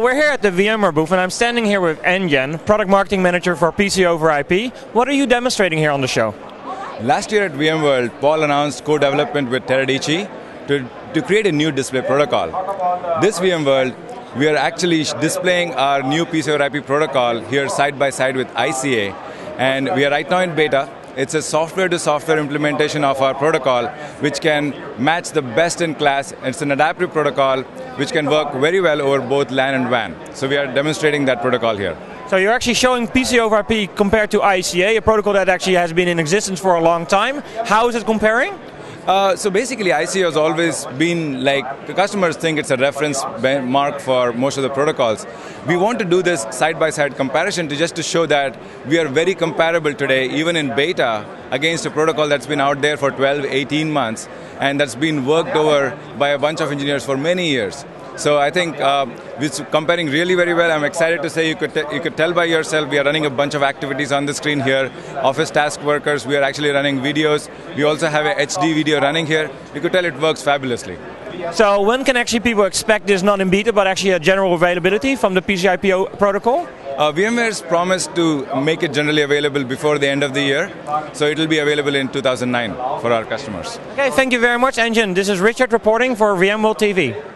we're here at the VMware booth, and I'm standing here with Engen, product marketing manager for PC over IP. What are you demonstrating here on the show? Last year at VMworld, Paul announced co-development with Teradici to, to create a new display protocol. This VMworld, we are actually displaying our new PC over IP protocol here side by side with ICA, and we are right now in beta. It's a software to software implementation of our protocol, which can match the best in class. It's an adaptive protocol which can work very well over both LAN and WAN. So we are demonstrating that protocol here. So you're actually showing PC over IP compared to ICA, a protocol that actually has been in existence for a long time. How is it comparing? Uh, so basically, ICA has always been like the customers think it's a reference mark for most of the protocols. We want to do this side-by-side comparison to just to show that we are very comparable today, even in beta, against a protocol that's been out there for 12, 18 months, and that's been worked over by a bunch of engineers for many years. So I think uh, it's comparing really very well. I'm excited to say you could you could tell by yourself. We are running a bunch of activities on the screen here. Office task workers. We are actually running videos. We also have a HD video running here. You could tell it works fabulously. So when can actually people expect this not in beta, but actually a general availability from the PCoIP protocol? Uh, VMware's promised to make it generally available before the end of the year, so it will be available in 2009 for our customers. Okay, thank you very much, Engen. This is Richard reporting for VMworld TV.